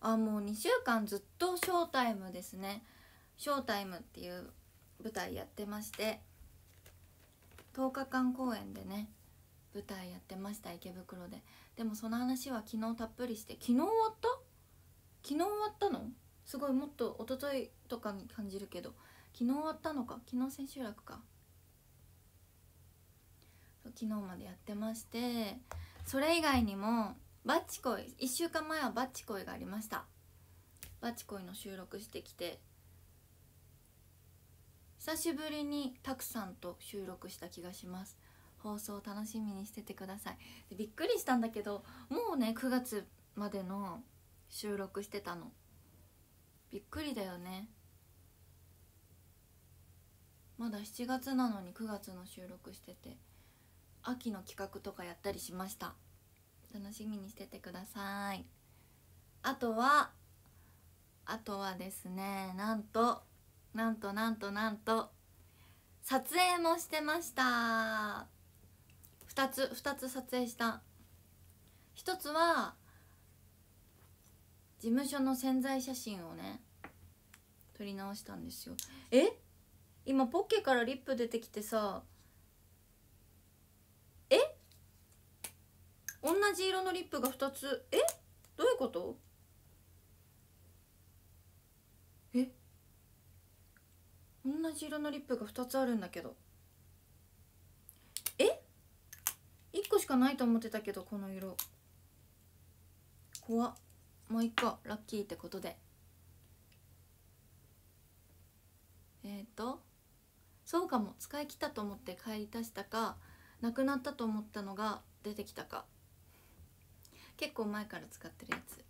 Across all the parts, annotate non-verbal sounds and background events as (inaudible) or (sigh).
あもう2週間ずっとショータイムですね。ショータイムっていう舞台やってまして10日間公演でね舞台やってました池袋で。でもその話は昨日たっぷりして昨日終わった？昨日終わったの？すごいもっと一昨日とかに感じるけど昨日終わったのか？昨日千秋楽か。昨日までやってましてそれ以外にもバッチコイ1週間前はバッチコイがありました。バッチコイの収録してきて久しぶりにたくさんと収録した気がします。放送楽しみにしててください。でびっくりしたんだけどもうね9月までの収録してたの。びっくりだよね。まだ7月なのに9月の収録してて秋の企画とかやったりしました。楽しみにしててください。あとはあとはですねなんとなんとなんとなんと撮影もしてました。2つ2つ撮影した。1つは事務所の宣材写真をね撮り直したんですよ。え？今ポッケからリップ出てきてさえ？同じ色のリップが2つ。え？どういうこと？え？同じ色のリップが2つあるんだけど。え？1個しかないと思ってたけどこの色。怖。っもう1個。ラッキーってことで。えっ、ー、と。そうかも。使い切ったと思って買い足したかなくなったと思ったのが出てきたか。結構前から使ってるやつ。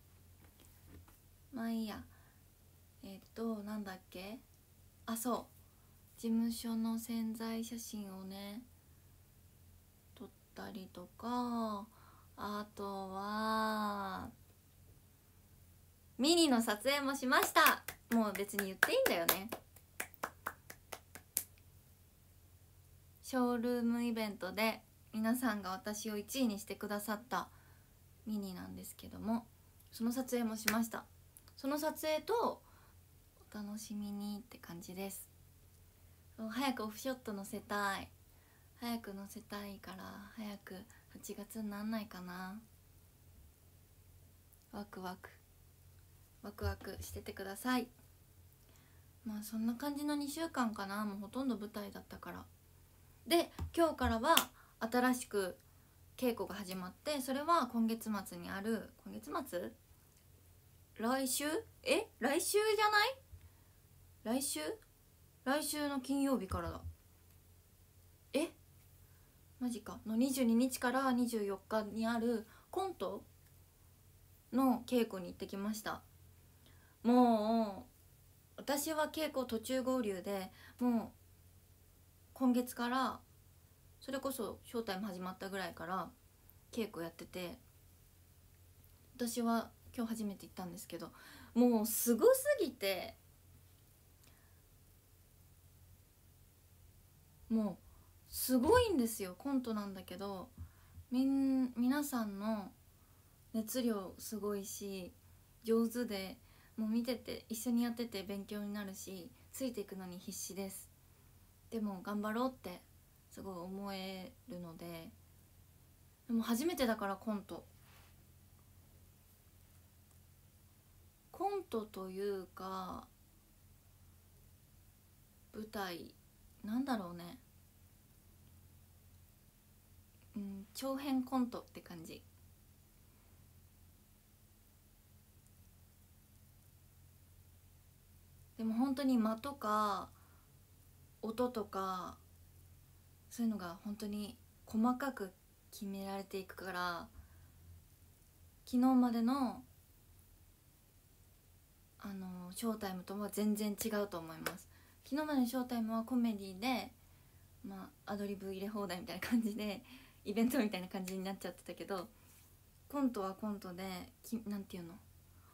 まあいいや。えっ、となんだっけ？あそう。事務所の宣材写真をね撮ったりとかあとはミニの撮影もしました。もう別に言っていいんだよね。ショールームイベントで皆さんが私を1位にしてくださった。ミニなんですけどもその撮影もしました。その撮影とお楽しみにって感じです。早くオフショット載せたい。早く載せたいから早く8月になんないかな。ワクワク。ワクワクしててください。まあそんな感じの2週間かな。もうほとんど舞台だったから。で今日からは新しく稽古が始まってそれは今月末にある今月末？来週？え？来週じゃない？来週？来週の金曜日からだ。え？マジか。の22日から24日にあるコントの稽古に行ってきました。もう私は稽古途中合流でもう今月からそれこそ「ショータイム」始まったぐらいから稽古やってて私は今日初めて行ったんですけどもうすごすぎてもうすごいんですよコントなんだけどみん皆さんの熱量すごいし上手でもう見てて一緒にやってて勉強になるしついていくのに必死です。でも頑張ろうってすごい思えるのででも初めてだからコント。コントというか舞台なんだろうね。うん長編コントって感じ。でも本当に間とか音とかそういうのが本当に細かく決められていくから昨日までのあのショータイムとは全然違うと思います。昨日までのショータイムはコメディでまあアドリブ入れ放題みたいな感じでイベントみたいな感じになっちゃってたけどコントはコントできなんていうの？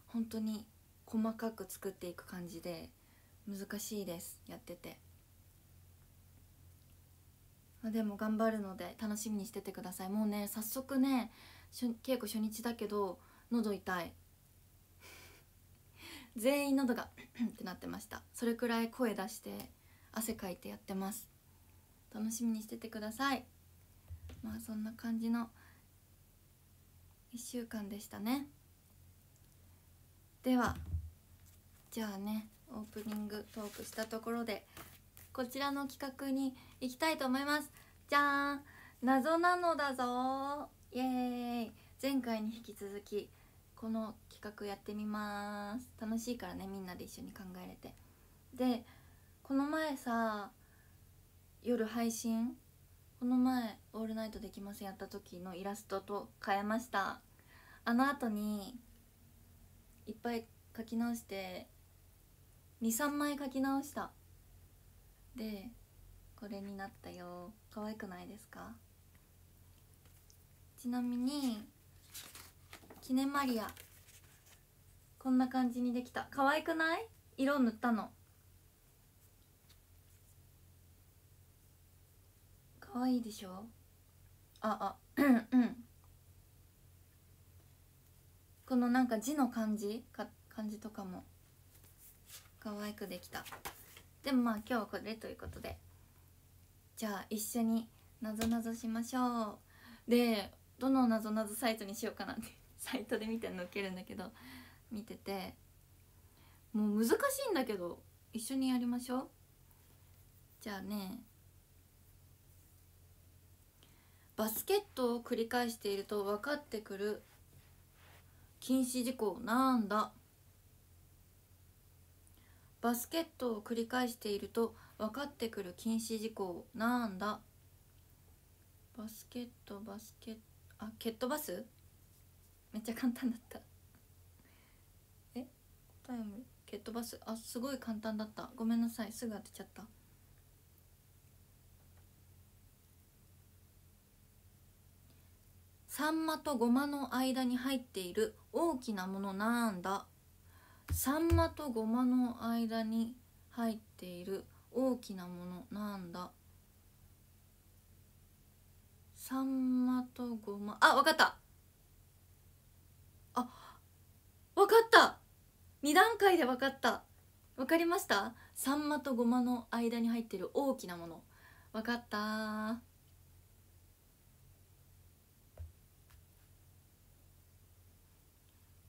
本当に細かく作っていく感じで難しいです。やってて。でも頑張るので楽しみにしててください。もうね早速ね稽古初日だけど喉痛い。(laughs) 全員喉が (coughs) ってなってました。それくらい声出して汗かいてやってます。楽しみにしててください。まあそんな感じの1週間でしたね。ではじゃあねオープニングトークしたところでこちらの企画に行きたいと思います。じゃーん。謎なのだぞ。イエーイ。前回に引き続きこの企画やってみます。楽しいからねみんなで一緒に考えれて。でこの前さ夜配信？この前「オールナイトできません」やった時のイラストと変えました。あの後にいっぱい書き直して23枚書き直した。でこれになったよ。可愛くないですか？ちなみにキネマリア。こんな感じにできた。可愛くない？色塗ったの。可愛いでしょ？ああうん。うんこのなんか字の感じ？か感じとかも。可愛くできた。でもまあ今日はこれということで。じゃあ一緒になぞなぞしましょう。でどのなぞなぞサイトにしようかなって。(laughs) サイトで見てるの受けるんだけど。見てて。もう難しいんだけど。一緒にやりましょう。じゃあね。バスケットを繰り返していると分かってくる。禁止事項なんだ。バスケットを繰り返していると分かってくる禁止事項なんだ。バスケットバスケットあケットバス？めっちゃ簡単だった。え？タイム？ケットバス？あすごい簡単だった。ごめんなさい。すぐ当てちゃった。サンマとゴマの間に入っている大きなものなんだ。サンマとゴマの間に入っている大きなものなんだ。サンマとゴマ。あわかった。あわかった。2段階でわかった。わかりました？サンマとゴマの間に入ってる大きなもの。わかった。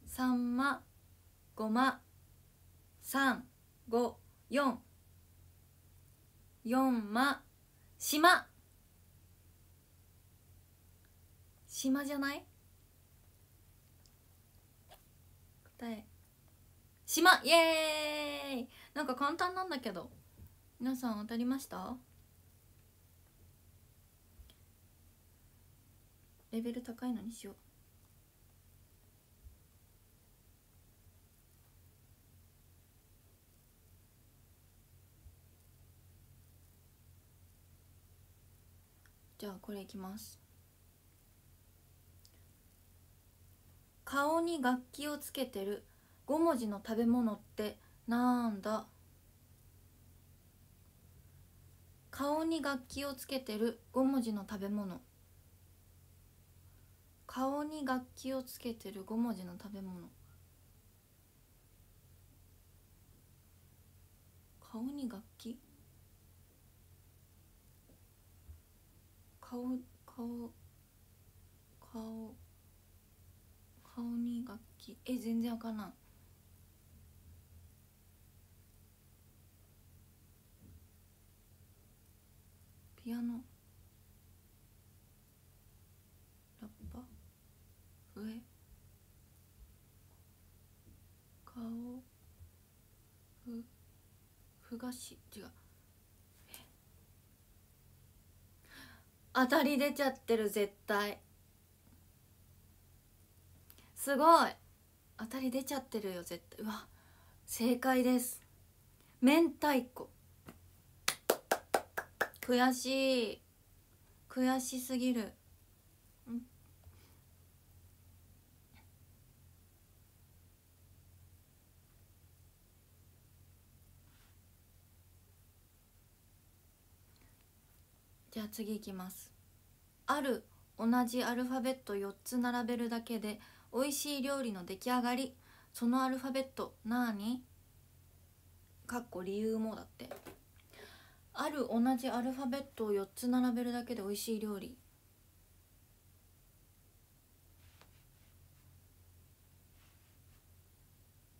サンマごま三五四。四ま島。島じゃない？答え。島。イエーイ。なんか簡単なんだけど。皆さん当たりました？レベル高いのにしよう。じゃあこれいきます。顔に楽器をつけてる。5文字の食べ物ってなんだ？顔に楽器をつけてる。5文字の食べ物。顔に楽器をつけてる。5文字の食べ物。顔に楽器？顔顔顔顔に楽器。え全然わからん。ピアノ。ラッパ。笛。顔。ふふがし。違う。当たり出ちゃってる絶対。すごい。当たり出ちゃってるよ絶対。うわ正解です。明太子。悔しい。悔しすぎる。じゃあ次いきます。ある同じアルファベット4つ並べるだけで美味しい料理の出来上がり。そのアルファベットなーにかっこ理由もだって。ある同じアルファベットを4つ並べるだけで美味しい料理。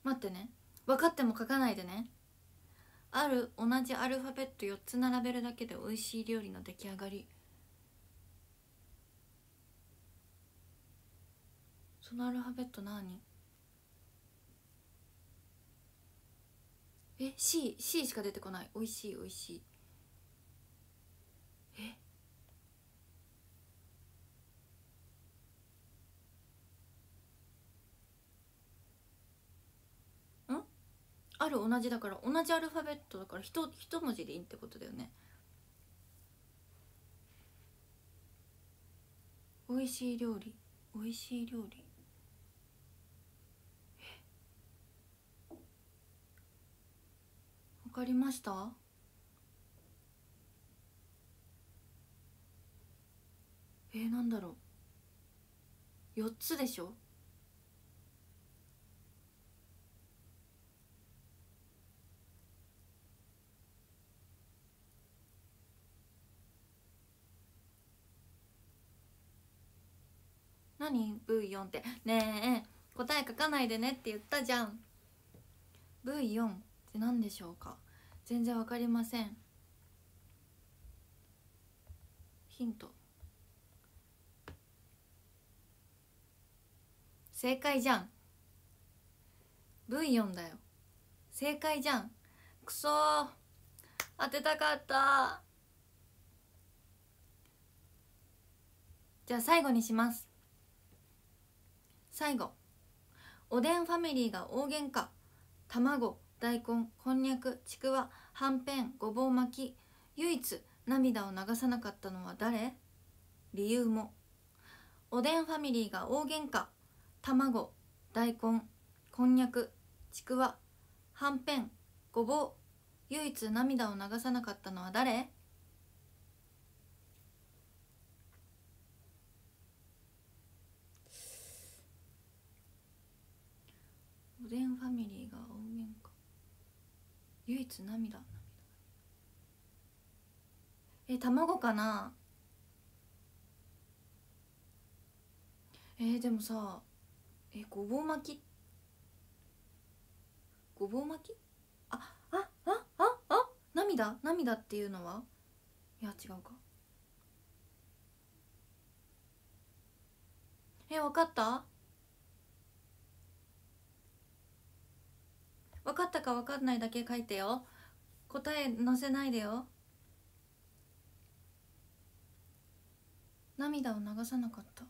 待ってね。分かっても書かないでね。ある同じアルファベット4つ並べるだけで美味しい料理の出来上がり。そのアルファベット何？え C, C しか出てこない。美味しい美味しいえんある同じだから同じアルファベットだから一一文字でいいってことだよね。美味しい料理。美味しい料理。わかりました？えー、なんだろう。4つでしょ？何？V4 って。ねえ。答え書かないでねって言ったじゃん。V4 って何でしょうか？全然わかりません。ヒント。正解じゃん。V4 だよ。正解じゃん。くそ当てたかったじゃあ最後にします。最後。おでんファミリーが大喧嘩。卵大根こんにゃくちくわはんぺんごぼう巻き。唯一涙を流さなかったのは誰？理由も。おでんファミリーが大喧嘩。卵大根こんにゃくちくわはんぺんごぼう。唯一涙を流さなかったのは誰？おでんファミリーが大喧嘩唯一涙涙。え卵かな？えー、でもさえごぼう巻き？ごぼう巻き？あああああ涙？涙っていうのは？いや違うか。えわかった？分かったか分かんないだけ書いてよ。答え載せないでよ。涙を流さなかった。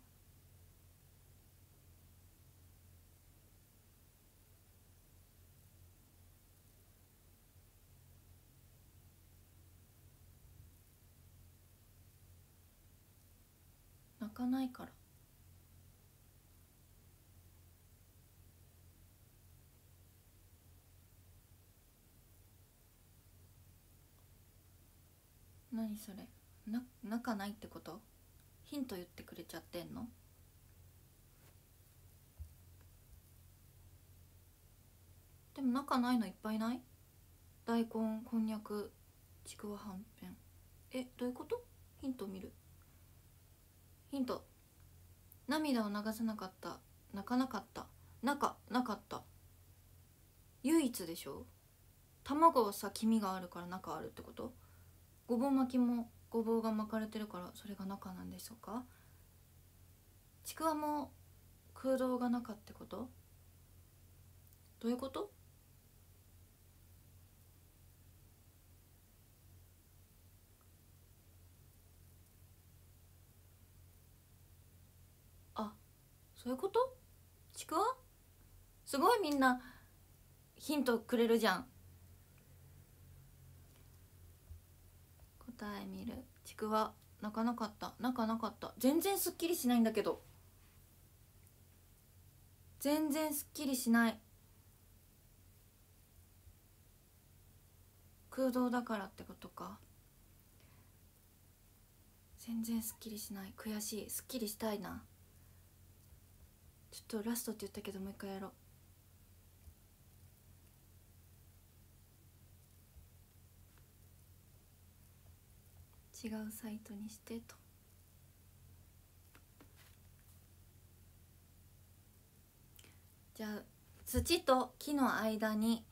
泣かないから。何それ？な泣かないってこと？ヒント言ってくれちゃってんの？でも仲ないのいっぱいない？大根こんにゃくちくわはんぺん。えどういうこと？ヒント見る。ヒント。涙を流さなかった。泣かなかった。中なかった。唯一でしょ？卵はさ黄身があるから中あるってこと？ごぼう巻きもごぼうが巻かれてるからそれが中なんでしょうか？ちくわも空洞が中ってこと？どういうこと？あそういうこと？ちくわ？すごいみんなヒントくれるじゃん。答え見る。ちくわ。泣かなかった。泣かなかった。全然すっきりしないんだけど。全然すっきりしない。空洞だからってことか。全然すっきりしない。悔しい。すっきりしたいな。ちょっとラストって言ったけどもう一回やろう。違うサイトにしてと。じゃあ土と木の間に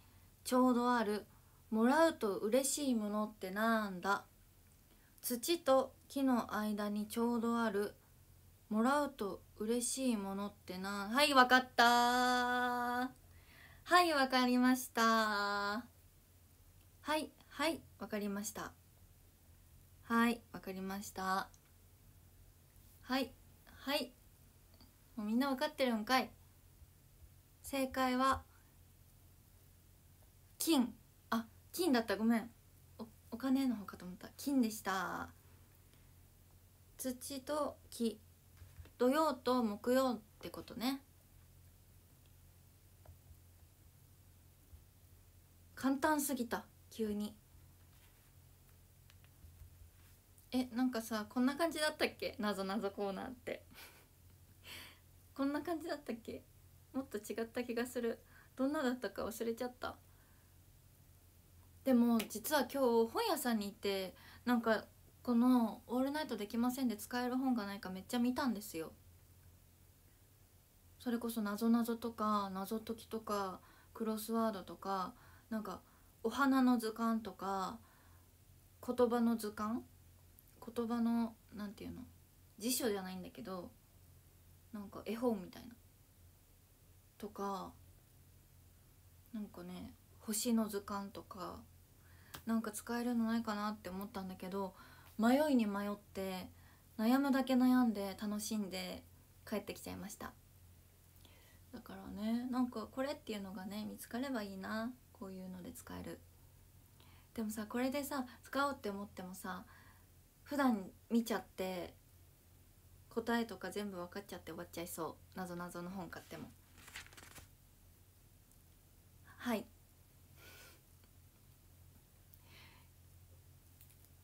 ちょうどあるもらうと嬉しいものってなんだ？土と木の間にちょうどあるもらうと嬉しいものってなはいわかったはいわかりましたはいはいわかりました。はいわかりました。はいはい。もうみんなわかってるんかい。正解は金。あ金だったごめん。おお金の方かと思った。金でした。土と木。土曜と木曜ってことね。簡単すぎた。急に。えなんかさこんな感じだったっけ？なぞなぞコーナーって。(laughs) こんな感じだったっけ？もっと違った気がする。どんなだったか忘れちゃった。でも実は今日本屋さんに行ってなんかこの「オールナイトできません」で使える本がないかめっちゃ見たんですよ。それこそなぞなぞとか謎解きとかクロスワードとかなんかお花の図鑑とか言葉の図鑑言葉のなんていうの？辞書じゃないんだけどなんか絵本みたいな。とかなんかね星の図鑑とかなんか使えるのないかなって思ったんだけど迷いに迷って悩むだけ悩んで楽しんで帰ってきちゃいました。だからねなんかこれっていうのがね見つかればいいなこういうので使える。でもさこれでさ使おうって思ってもさ普段見ちゃって答えとか全部分かっちゃって終わっちゃいそう。なぞなぞの本買っても。はい。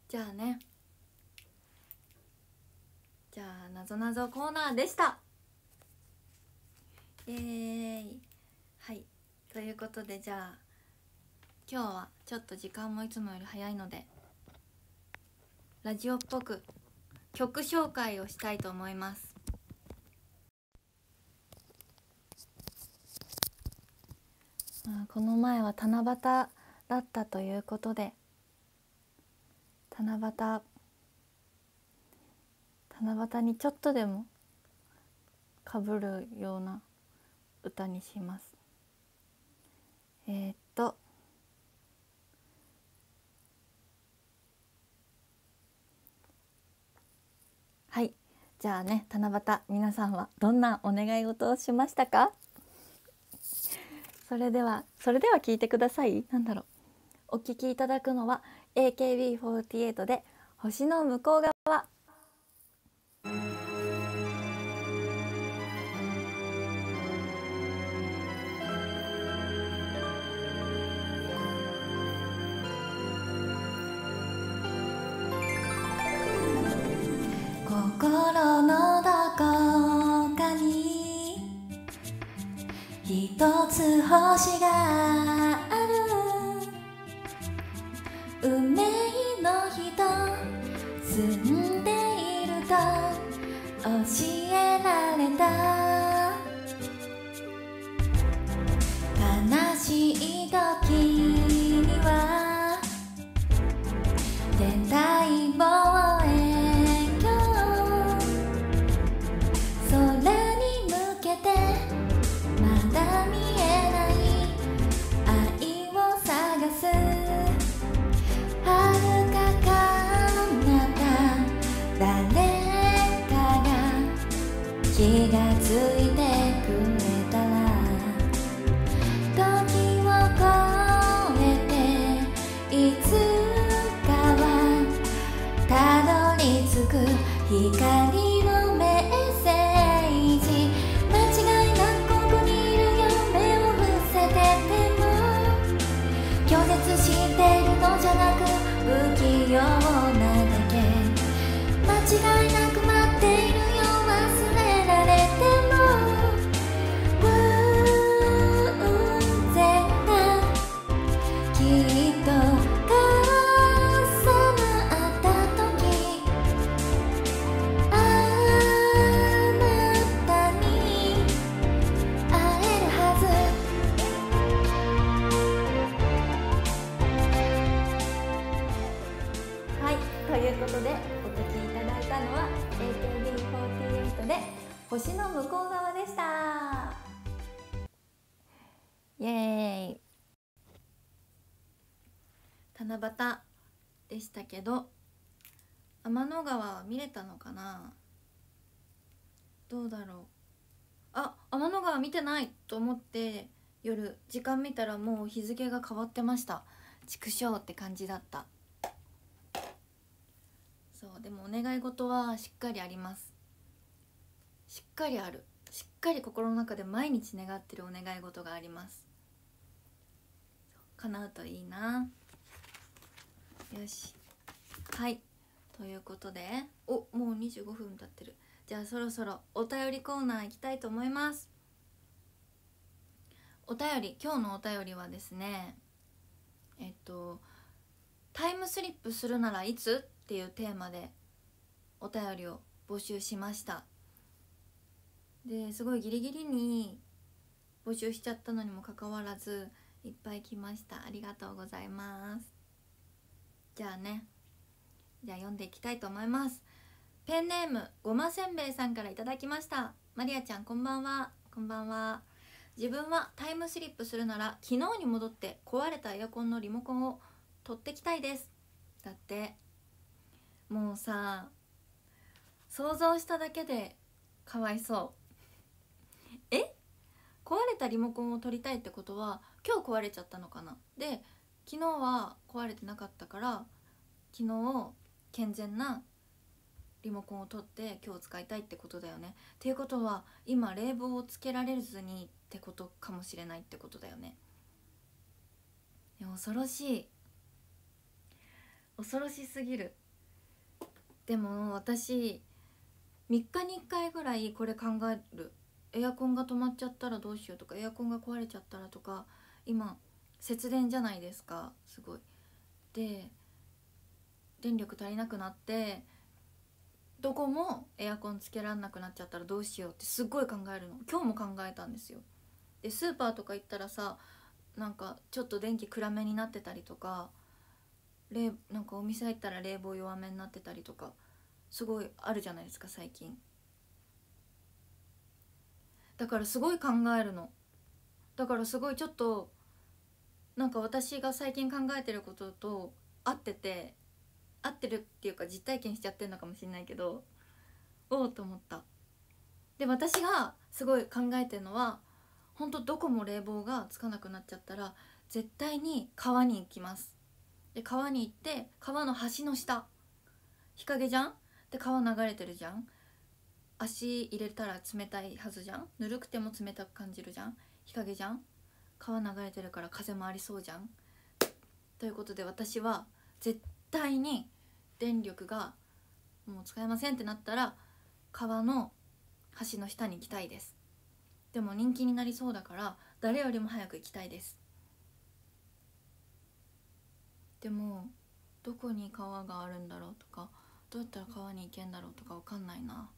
じゃあね。じゃあなぞなぞコーナーでした。イエーイ。はい。ということでじゃあ今日はちょっと時間もいつもより早いのでラジオっぽく曲紹介をしたいと思います。この前は七夕だったということで七夕七夕にちょっとでもかぶるような歌にします。えー、っとはい。じゃあね七夕皆さんはどんなお願い事をしましたか？それではそれでは聞いてください。なんだろう。お聞きいただくのは AKB48 で星の向こう側。つ星がということでお聴きいただいたのは AKB48 で「星の向こう側」でした。イエーイ。七夕でしたけど天の川は見れたのかな？どうだろう。あ天の川見てないと思って夜時間見たらもう日付が変わってました。畜生って感じだった。そうでもお願い事はしっかりあります。しっかりある。しっかり心の中で毎日願ってるお願い事があります。叶うといいな。よし。はい。ということで。おもう25分経ってる。じゃあそろそろお便りコーナー行きたいと思います。お便り今日のお便りはですねえっと「タイムスリップするならいつ?」っていうテーマでお便りを募集しました。ですごいギリギリに募集しちゃったのにもかかわらずいっぱい来ました。ありがとうございます。じゃあね。じゃあ読んでいきたいと思います。ペンネームごませんべいさんからいただきました。マリアちゃんこんばんは。こんばんは。自分はタイムスリップするなら昨日に戻って壊れたエアコンのリモコンを取ってきたいです。だってもうさ想像しただけでかわいそう。え？壊れたリモコンを取りたいってことは今日壊れちゃったのかな？で昨日は壊れてなかったから昨日健全なリモコンを取って今日使いたいってことだよね。っていうことは今冷房をつけられずにってことかもしれないってことだよね。恐ろしい。恐ろしすぎる。でも私3日に1回ぐらいこれ考える。エアコンが止まっちゃったらどうしようとかエアコンが壊れちゃったらとか今節電じゃないですかすごい。で電力足りなくなってどこもエアコンつけらんなくなっちゃったらどうしようってすっごい考えるの。今日も考えたんですよ。でスーパーとか行ったらさなんかちょっと電気暗めになってたりとか冷なんかお店入ったら冷房弱めになってたりとかすごいあるじゃないですか最近。だからすごい考えるの。だからすごいちょっとなんか私が最近考えてることと合ってて合ってるっていうか実体験しちゃってるのかもしれないけどおおと思った。で私がすごい考えてるのはほんとどこも冷房がつかなくなっちゃったら絶対に川に行きます。で川に行って川の橋の下。日陰じゃん？で川流れてるじゃん？足入れたら冷たいはずじゃん？ぬるくても冷たく感じるじゃん？日陰じゃん？川流れてるから風もありそうじゃん？ということで私は絶対に電力がもう使えませんってなったら川の橋の下に行きたいです。でも人気になりそうだから誰よりも早く行きたいです。でもどこに川があるんだろうとかどうやったら川に行けんだろうとか分かんないな。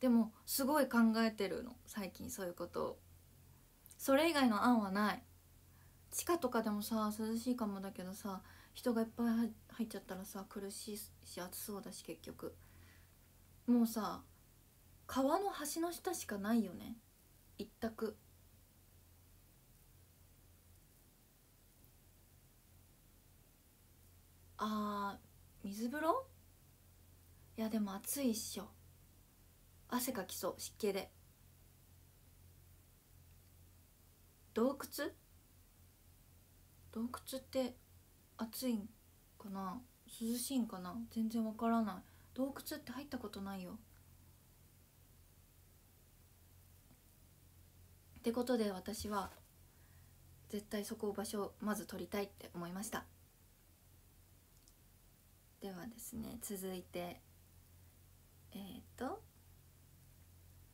でもすごい考えてるの最近そういうこと。をそれ以外の案はない。地下とかでもさ涼しいかもだけどさ人がいっぱい入っちゃったらさ苦しいし暑そうだし結局。もうさ川の橋の下しかないよね。一択。あー水風呂？いやでも暑いっしょ。汗かきそう湿気で。洞窟？洞窟って暑いんかな？涼しいんかな？全然わからない。洞窟って入ったことないよ。ってことで私は絶対そこを場所をまず取りたいって思いました。ではですね続いてえっ、ー、と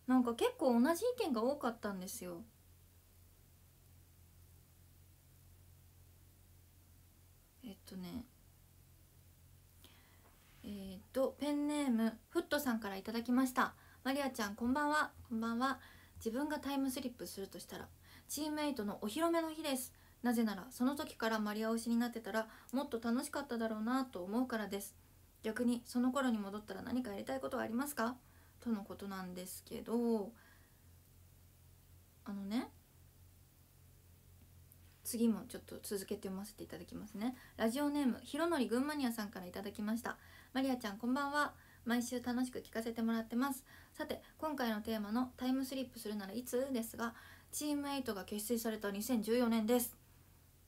なんか結構同じ意見が多かったんですよ。えっとねえー、っとペンネームフットさんから頂きました。マリアちゃんこんばんは。こんばんは。自分がタイムスリップするとしたらチームメイトのお披露目の日です。なぜならその時からマリア推しになってたらもっと楽しかっただろうなと思うからです。逆にその頃に戻ったら何かやりたいことはありますか？とのことなんですけどあのね次もちょっと続けて読ませていただきますね。ラジオネームひろのり群馬ニアさんからいただきました。マリアちゃんこんばんは。毎週楽しく聞かせてもらってます。さて今回のテーマのタイムスリップするならいつ？ですがチーム8が結成された2014年です。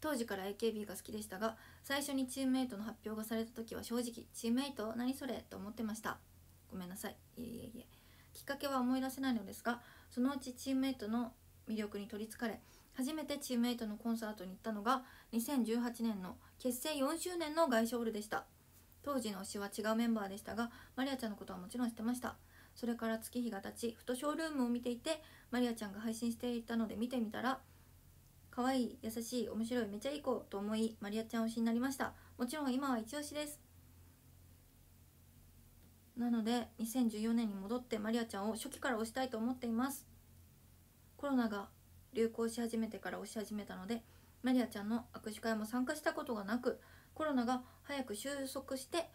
当時から AKB が好きでしたが最初にチーム8の発表がされた時は正直チーム8何それと思ってました。ごめんなさい。いえいえいえ。きっかけは思い出せないのですがそのうちチーム8の魅力に取りつかれ初めてチーム8のコンサートに行ったのが2018年の結成4周年の外商ルでした。当時の推しは違うメンバーでしたがマリアちゃんのことはもちろん知ってました。それから月日が経ちふとショールームを見ていてマリアちゃんが配信していたので見てみたら可愛い優しい面白いめちゃいい子と思いマリアちゃん推しになりました。もちろん今は一押しです。なので2014年に戻ってマリアちゃんを初期から推したいと思っています。コロナが流行し始めてから推し始めたのでマリアちゃんの握手会も参加したことがなくコロナが早く収束して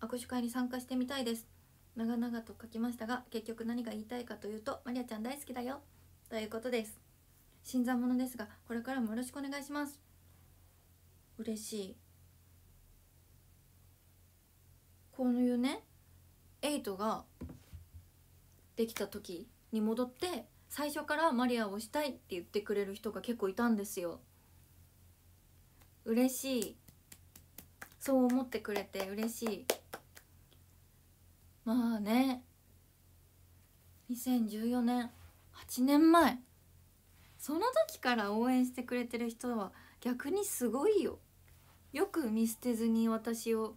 握手会に参加してみたいです。長々と書きましたが結局何が言いたいかというとマリアちゃん大好きだよ。ということです。新参者ですがこれからもよろしくお願いします。嬉しい。こういうねエイトができた時に戻って最初からマリアをしたいって言ってくれる人が結構いたんですよ。嬉しい。そう思ってくれて嬉しい。まあね2014年8年前。その時から応援してくれてる人は逆にすごいよ。よく見捨てずに私を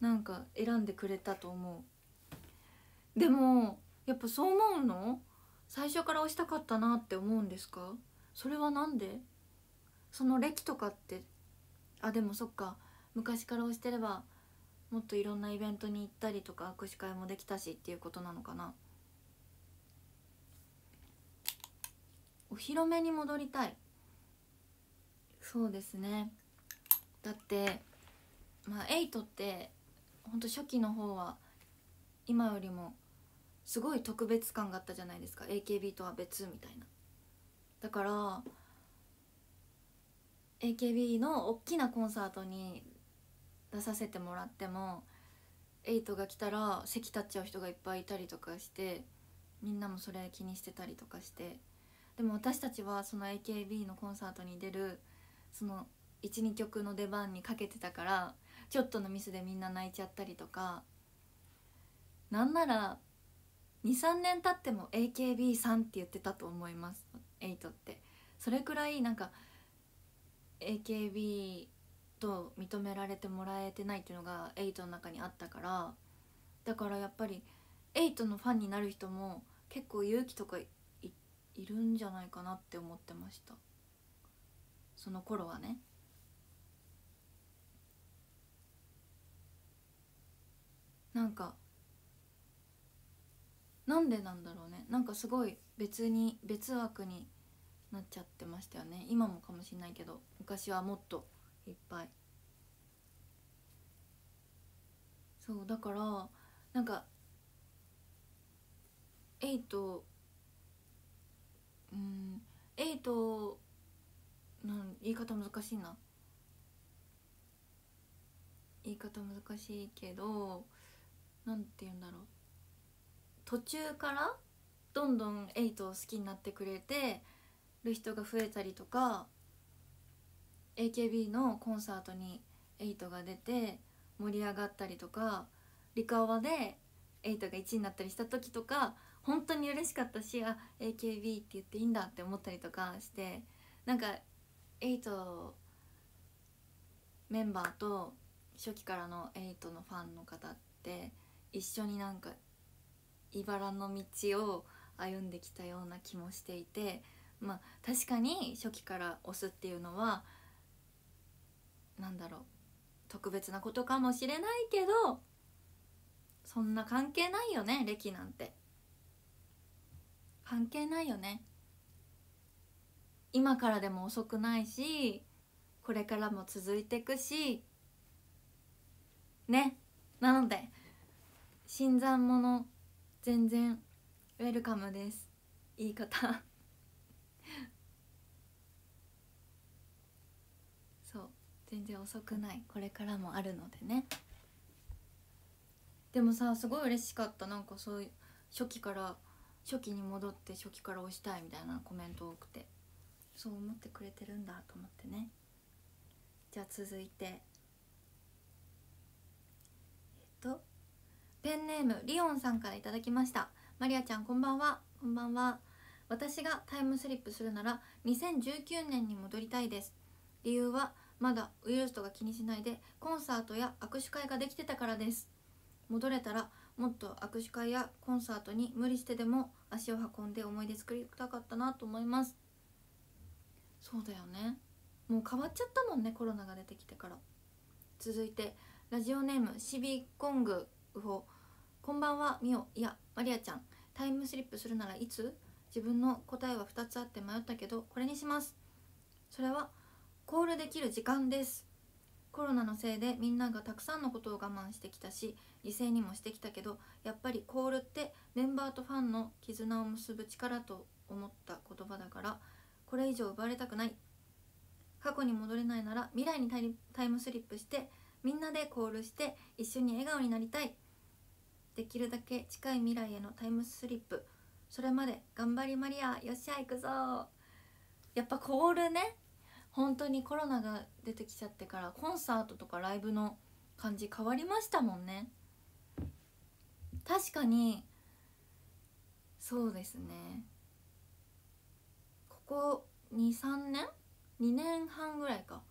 なんか選んでくれたと思う。でもやっぱそう思うの？最初から押したかったなって思うんですか？それは何で？その歴とかって？あでもそっか。昔から押してればもっといろんなイベントに行ったりとか握手会もできたしっていうことなのかな？お披露目に戻りたい。そうですね。だってまあ8ってほんと初期の方は今よりもすごい特別感があったじゃないですか。AKB とは別みたいな。だから AKB の大きなコンサートに出させてもらっても8が来たら席立っちゃう人がいっぱいいたりとかしてみんなもそれ気にしてたりとかしてでも私たちはその AKB のコンサートに出るその12曲の出番にかけてたからちょっとのミスでみんな泣いちゃったりとかなんなら23年経っても AKB さんって言ってたと思います8って。それくらいなんか AKB と認められてもらえてないっていうのが8の中にあったからだからやっぱり8のファンになる人も結構勇気とかいるんじゃないかなって思ってました。その頃はね。なんかなんでなんだろうね。なんかすごい別に別枠になっちゃってましたよね。今もかもしれないけど昔はもっといっぱい。そうだからなんかエイトうん。エイトなん言い方難しいな。言い方難しいけどなんて言うんだろう。途中からどんどんエイトを好きになってくれてる人が増えたりとか AKB のコンサートにエイトが出て盛り上がったりとかリカワでエイトが1位になったりした時とか本当に嬉しかったしあ AKB って言っていいんだって思ったりとかしてなんかエイトメンバーと初期からのエイトのファンの方って一緒になんか茨の道を歩んできたような気もしていてまあ確かに初期から押すっていうのは何だろう特別なことかもしれないけどそんな関係ないよね歴なんて。関係ないよね。今からでも遅くないしこれからも続いていくしね。なので新参者全然ウェルカムです。言い方。そう。全然遅くない。これからもあるのでね。でもさすごい嬉しかった。なんかそういう初期から初期に戻って初期から押したいみたいなコメント多くて。そう思ってくれてるんだと思ってね。じゃあ続いて。えっとペンネームリオンさんからいただきました。マリアちゃんこんばんは。こんばんは。私がタイムスリップするなら2019年に戻りたいです。理由はまだウイルスとか気にしないでコンサートや握手会ができてたからです。戻れたらもっと握手会やコンサートに無理してでも足を運んで思い出作りたかったなと思います。そうだよね。もう変わっちゃったもんねコロナが出てきてから。続いてラジオネームシビコングウホこんばんはミオ。いやマリアちゃん。タイムスリップするならいつ？自分の答えは2つあって迷ったけどこれにします。それはコールできる時間です。コロナのせいでみんながたくさんのことを我慢してきたし犠牲にもしてきたけどやっぱりコールってメンバーとファンの絆を結ぶ力と思った言葉だからこれ以上奪われたくない。過去に戻れないなら未来にタイムスリップしてみんなでコールして一緒に笑顔になりたい。できるだけ近い未来へのタイムスリップ。それまで頑張りマリアよっしゃ行くぞ。やっぱコールね。本当にコロナが出てきちゃってからコンサートとかライブの感じ変わりましたもんね。確かにそうですね。ここ23年？2年半ぐらいか。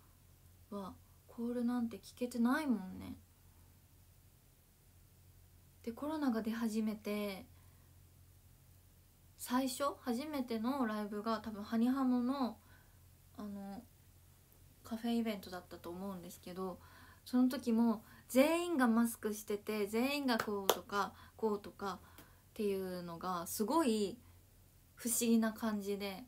はコールなんて聞けてないもんね。でコロナが出始めて最初？初めてのライブが多分ハニハモのあのカフェイベントだったと思うんですけどその時も全員がマスクしてて全員がこうとかこうとかっていうのがすごい不思議な感じで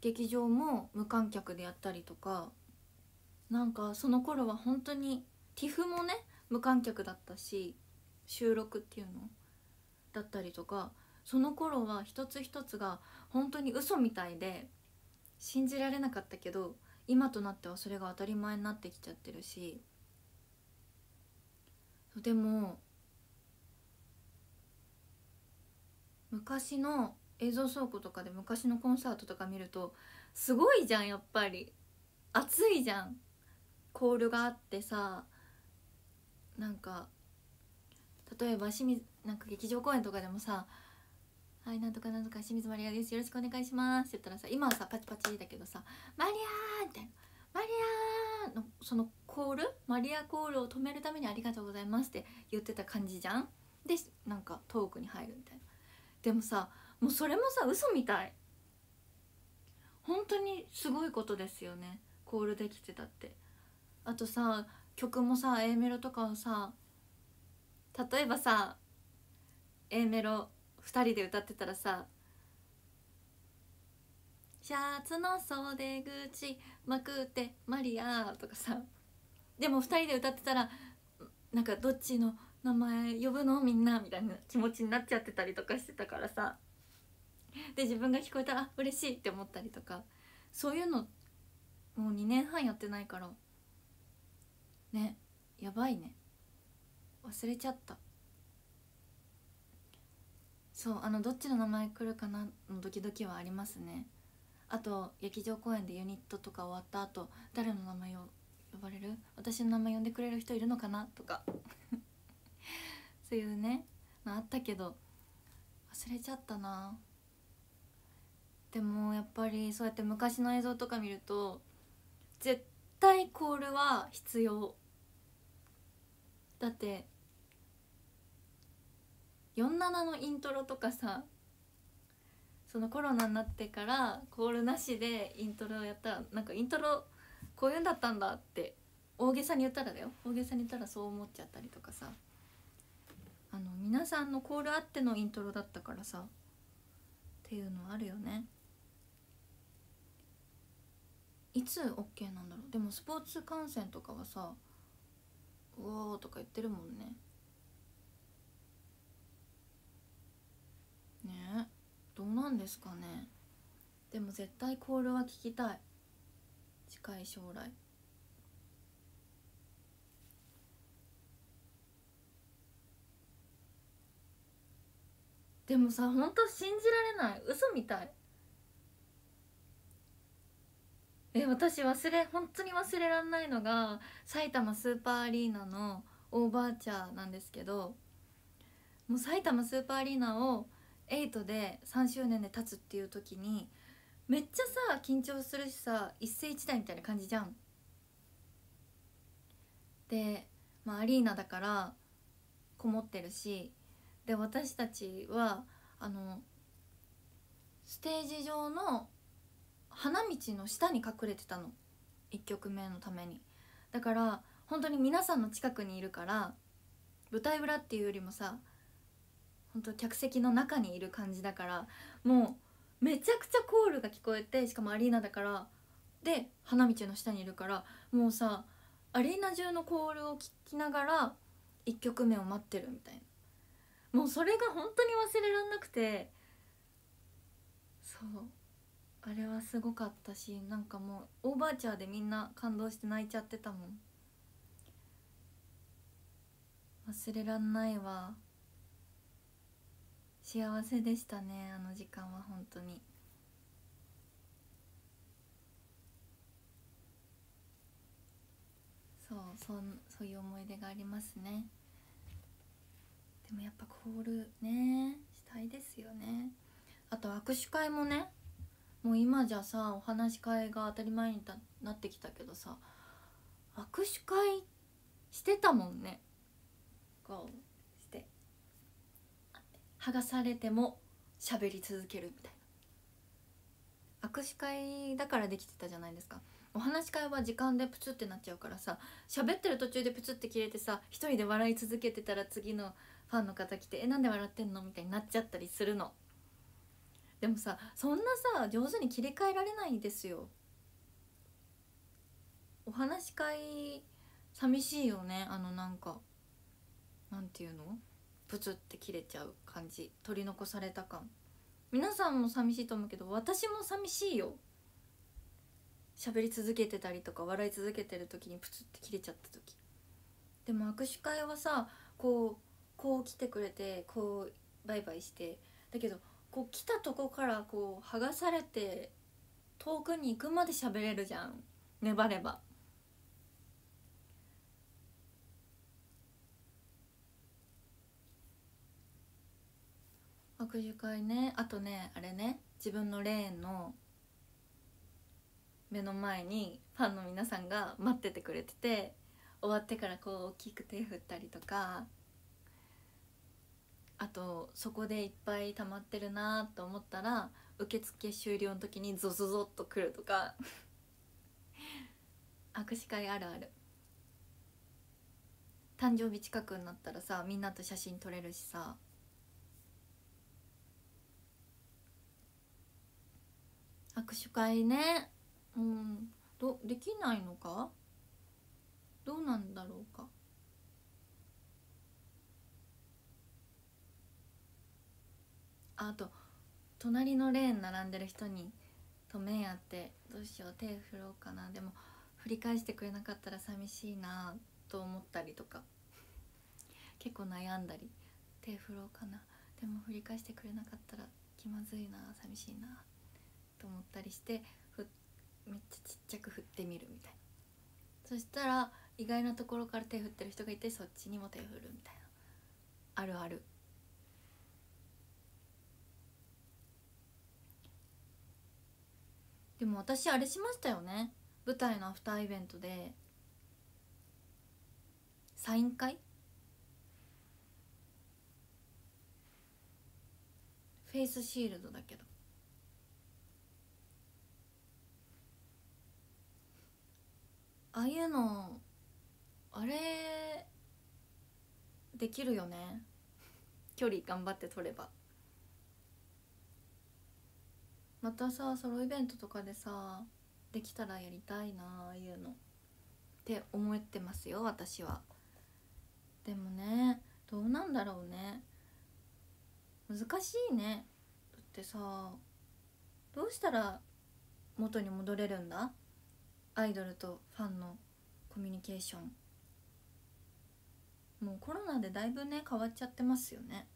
劇場も無観客でやったりとかなんかその頃は本当に TIFF もね無観客だったし収録っていうのだったりとかその頃は一つ一つが本当に嘘みたいで信じられなかったけど今となってはそれが当たり前になってきちゃってるしでも昔の映像倉庫とかで昔のコンサートとか見るとすごいじゃんやっぱり。熱いじゃん。コールがあってさなんか例えば清水なんか劇場公演とかでもさ「はいなんとかなんとか清水マリアです。よろしくお願いします」って言ったらさ今はさパチパチだけどさ「マリアー!」みたいな「マリアー!」のそのコールマリアコールを止めるために「ありがとうございます」って言ってた感じじゃん。でなんかトークに入るみたいな。でもさもうそれもさ嘘みたい。本当にすごいことですよね。コールできてたって。あとさ曲もさ A メロとかをさ例えばさ A メロ2人で歌ってたらさ「シャツの袖口まくってマリア」とかさでも2人で歌ってたらなんかどっちの名前呼ぶのみんなみたいな気持ちになっちゃってたりとかしてたからさで自分が聞こえたら嬉しいって思ったりとかそういうのもう2年半やってないからねやばいね。忘れちゃった。そうあのどっちの名前来るかなのドキドキはありますね。あと劇場公演でユニットとか終わった後誰の名前を呼ばれる？私の名前呼んでくれる人いるのかな？とか。(laughs) そういうねあったけど忘れちゃったな。でもやっぱりそうやって昔の映像とか見ると絶対コールは必要。だって47のイントロとかさそのコロナになってからコールなしでイントロやったらなんかイントロこういうんだったんだって大げさに言ったらだよ。大げさに言ったらそう思っちゃったりとかさ。あの皆さんのコールあってのイントロだったからさっていうのはあるよね。いつ OK なんだろう。でもスポーツ観戦とかはさ「うおー」とか言ってるもんね。ね。どうなんですかね。でも絶対コールは聞きたい。近い将来。でもさほんと信じられない。嘘みたい。え私忘れ本当に忘れられないのが埼玉スーパーアリーナのオーバーチャーなんですけどもう埼玉スーパーアリーナを8で3周年で立つっていう時にめっちゃさ緊張するしさ一世一代みたいな感じじゃん。で、まあ、アリーナだからこもってるしで私たちはあのステージ上の花道の下に隠れてたの1曲目のためにだから本当に皆さんの近くにいるから舞台裏っていうよりもさ本当客席の中にいる感じだからもうめちゃくちゃコールが聞こえてしかもアリーナだからで花道の下にいるからもうさアリーナ中のコールを聞きながら1曲目を待ってるみたいな。もうそれが本当に忘れらんなくてそう。あれはすごかったしなんかもうオーバーチャーでみんな感動して泣いちゃってたもん。忘れらんないわ。幸せでしたねあの時間は本当に。そうそそういう思い出がありますね。でもやっぱコールねしたいですよね。あと握手会もねもう今じゃさお話し会が当たり前になってきたけどさ握手会してたもんね。こう剥がされても喋り続けるみたいな。握手会だからできてたじゃないですか。お話し会は時間でプツってなっちゃうからさ喋ってる途中でプツって切れてさ一人で笑い続けてたら次のファンの方来て「えなんで笑ってんの?」みたいになっちゃったりするの。でもさそんなさ上手に切り替えられないんですよ。お話し会寂しいよね。あのなんかなんていうの？プツって切れちゃう感じ取り残された感。皆さんも寂しいと思うけど私も寂しいよ。喋り続けてたりとか笑い続けてる時にプツって切れちゃった時。でも握手会はさこうこう来てくれてこうバイバイして。だけどこう来たとこからこう剥がされて遠くに行くまで喋れるじゃん。粘れば。握手会ね。あとねあれね。自分のレーンの目の前にファンの皆さんが待っててくれてて終わってからこう大きく手振ったりとかあとそこでいっぱい溜まってるなと思ったら受付終了の時にゾゾゾッとくるとか (laughs) 握手会あるある。誕生日近くになったらさみんなと写真撮れるしさ握手会ね。うん。どできないのか？どうなんだろうか？あと隣のレーン並んでる人にと目合って。どうしよう手振ろうかな。でも振り返してくれなかったら寂しいなと思ったりとか。結構悩んだり。手振ろうかな。でも振り返してくれなかったら気まずいな寂しいな。と思ったりしてふめっちゃちっちゃく振ってみるみたいな。そしたら意外なところから手振ってる人がいてそっちにも手振るみたいな。あるある。でも私あれしましたよね。舞台のアフターイベントでサイン会？フェイスシールドだけど。ああいうのあれできるよね。(laughs) 距離頑張って取れば。またさソロイベントとかでさできたらやりたいなああいうの。って思ってますよ私は。でもねどうなんだろうね。難しいね。どっってさどうしたら元に戻れるんだ？アイドルとファンのコミュニケーション。もうコロナでだいぶね変わっちゃってますよね。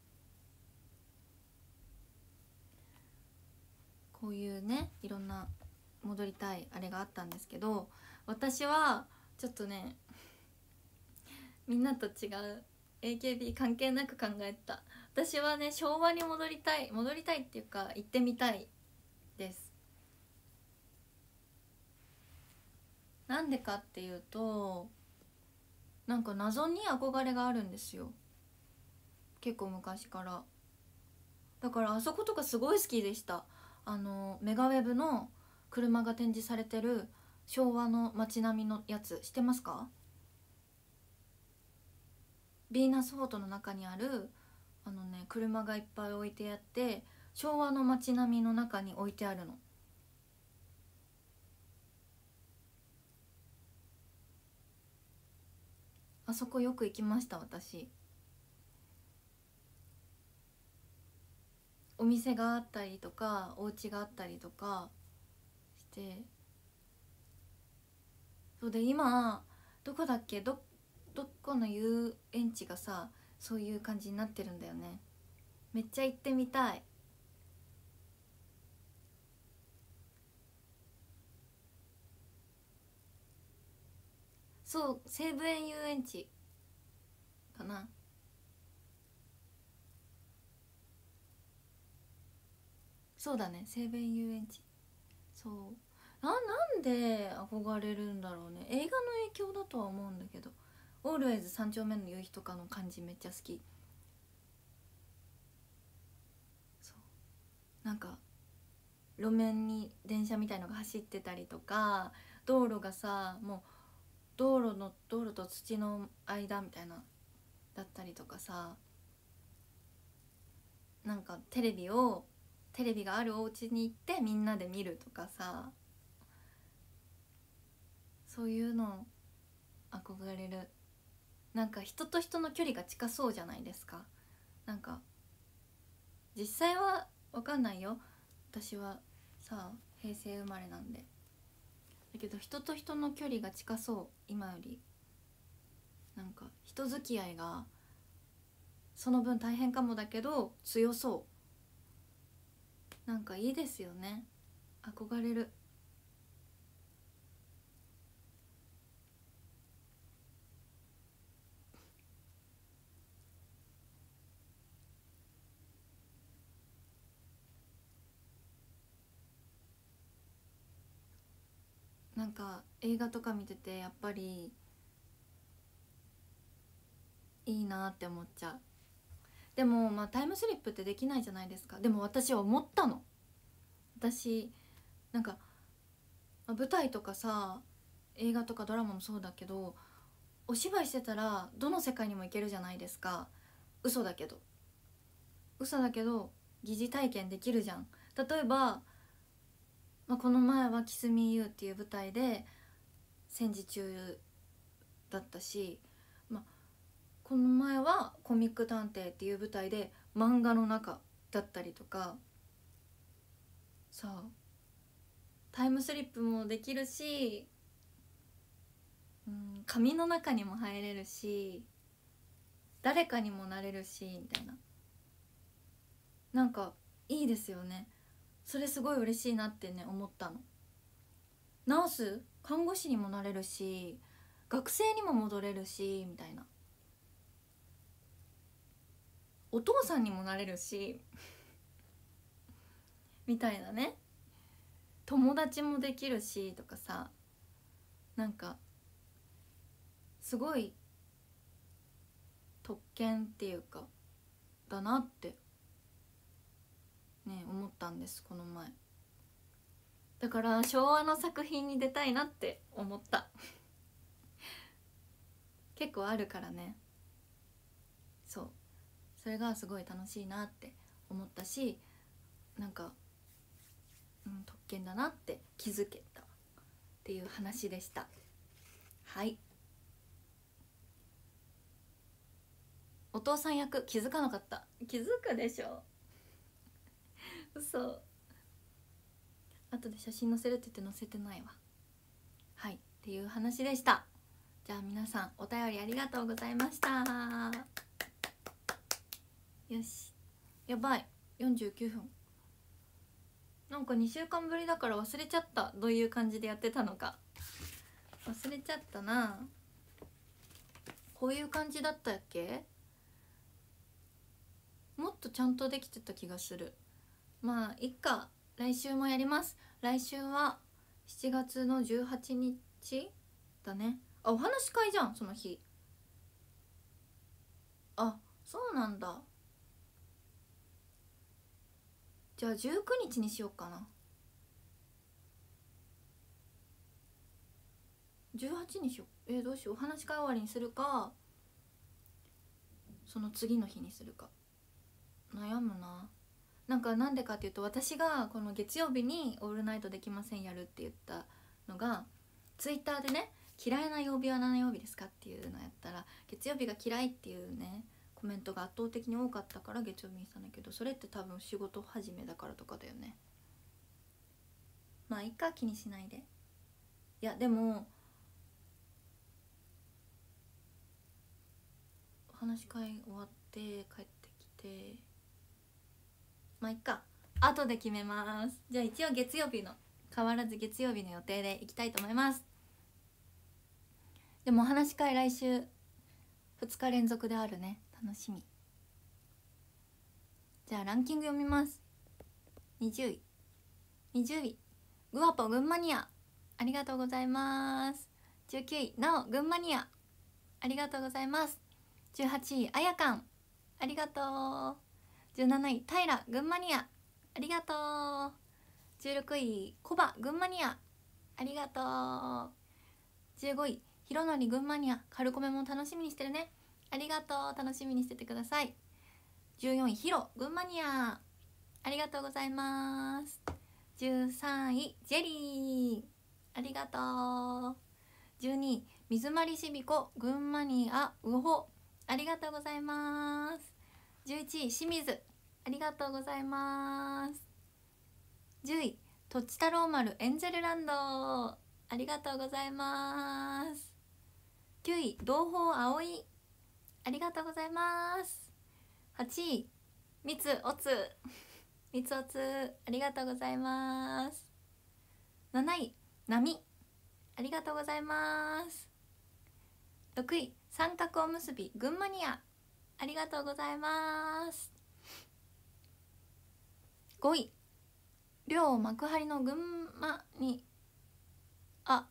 こういうねいろんな戻りたいあれがあったんですけど私はちょっとね (laughs) みんなと違う AKB 関係なく考えた。私はね昭和に戻りたい戻りたいっていうか行ってみたいです。なんでかっていうとなんか謎に憧れがあるんですよ。結構昔から。だからあそことかすごい好きでした。あのメガウェブの車が展示されてる昭和の街並みのやつ。知ってますか？ヴィーナスフォートの中にあるあのね車がいっぱい置いてあって昭和の街並みの中に置いてあるの。あそこよく行きました私。お店があったりとかお家があったりとかして。そうで今どこだっけ？どどこの遊園地がさそういう感じになってるんだよね。めっちゃ行ってみたい。そう西武園遊園地かな。そうだね西武園遊園地そう。ななんで憧れるんだろうね。映画の影響だとは思うんだけど「オールウェイズ三丁目の夕日」とかの感じめっちゃ好き。そう。なんか路面に電車みたいのが走ってたりとか道路がさもう道路の道路と土の間みたいなだったりとかさなんかテレビをテレビがあるお家に行ってみんなで見るとかさそういうの憧れる。なんか人と人の距離が近そうじゃないですか。なんか実際は分かんないよ。私はさ平成生まれなんで。だけど人と人の距離が近そう今より。なんか人付き合いがその分大変かもだけど強そう。なんかいいですよね。憧れる。か映画とか見ててやっぱりいいなって思っちゃう。でもまあタイムスリップってできないじゃないですか。でも私は思ったの。私なんか、舞台とかさ映画とかドラマもそうだけどお芝居してたらどの世界にも行けるじゃないですか。嘘だけど。嘘だけど疑似体験できるじゃん。例えばまあ、この前は「キスミーユーっていう舞台で戦時中だったし、まあ、この前は「コミック探偵」っていう舞台で漫画の中だったりとかさあタイムスリップもできるし、うん、紙の中にも入れるし誰かにもなれるしみたいな。なんかいいですよね。それすごい嬉しいなってね思ったの。ナース看護師にもなれるし学生にも戻れるしみたいな。お父さんにもなれるし (laughs) みたいなね。友達もできるしとかさ。なんかすごい特権っていうかだなってね思ったんですこの前。だから昭和の作品に出たいなって思った。(laughs) 結構あるからね。そう。それがすごい楽しいなって思ったしなんか、うん、特権だなって気づけたっていう話でした。はい。お父さん役気づかなかった。気づくでしょ。嘘。後で写真載せるって言って載せてないわ。はいっていう話でした。じゃあ皆さんお便りありがとうございました。よし。やばい。49分。なんか2週間ぶりだから忘れちゃった。どういう感じでやってたのか。忘れちゃったな。こういう感じだったっけ？もっとちゃんとできてた気がする。まあいっか。来週もやります。来週は7月の18日だね。あお話し会じゃんその日。あそうなんだ。じゃあ19日にしようかな。18にしよう。えー、どうしよう。お話し会終わりにするかその次の日にするか。悩むな。なんかなんでかっていうと私がこの月曜日に「オールナイトできません」やるって言ったのがツイッターでね「嫌いな曜日は何曜日ですか?」っていうのやったら月曜日が嫌いっていうねコメントが圧倒的に多かったから月曜日にしたんだけどそれって多分仕事始めだからとかだよねまあいっか気にしないでいやでもお話し会終わって帰ってきてまあいっか。後で決めます。じゃあ一応月曜日の変わらず月曜日の予定でいきたいと思います。でもお話し会来週2日連続であるね。楽しみ。じゃあランキング読みます。20位。20位。グアポ群馬ニア。ありがとうございます。19位。なお群馬ニア。ありがとうございます。18位。あやかんありがとう。17位平群馬ニア。ありがとう。16位コバ群馬ニア。ありがとう。15位ひろのり群馬ニア。カルコメも楽しみにしてるね。ありがとう。楽しみにしててください。14位ひろ群馬ニア。ありがとうございます。13位ジェリー。ありがとう。12位水まりしびこ群馬ニアウホ。ありがとうございます。11位清水。ありがとうございます。10位とち太郎丸エンジェルランド。ありがとうございます。9位同胞葵ありがとうございます。8位みつおつ。みつおつありがとうございます。7位波ありがとうございます。6位三角おむすび群馬ニアありがとうございます。5位両幕張の群馬に。あ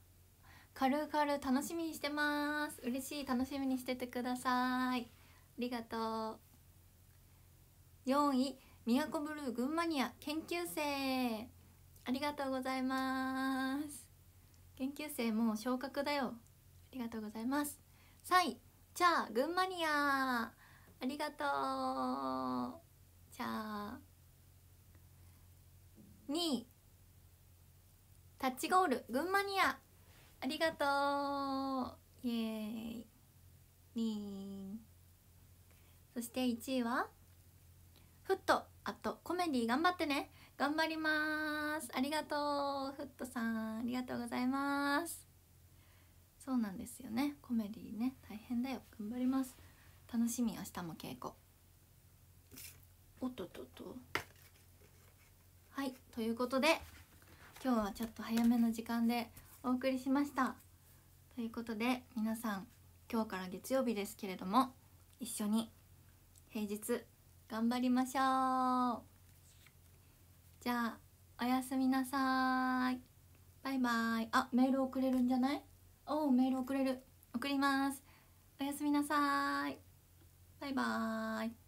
カルカル楽しみにしてます。嬉しい楽しみにしててください。ありがとう。4位。宮古ブルー群馬ニア研究生。ありがとうございます。研究生もう昇格だよ。ありがとうございます。3位じゃあ群馬ニアありがとう。じゃあ2位タッチゴール。群馬ニアありがとう。イエーイ。2そして1位はフット。あとコメディ頑張ってね。頑張ります。ありがとう。フットさんありがとうございます。そうなんですよね。コメディね。大変だよ。頑張ります。楽しみ明日も稽古。おっとっとっと。はいということで今日はちょっと早めの時間でお送りしました。ということで皆さん今日から月曜日ですけれども一緒に平日頑張りましょう。じゃあおやすみなさい。バイバイ。あメール送れるんじゃない？おメール送れる。送ります。おやすみなさいバイバーイ。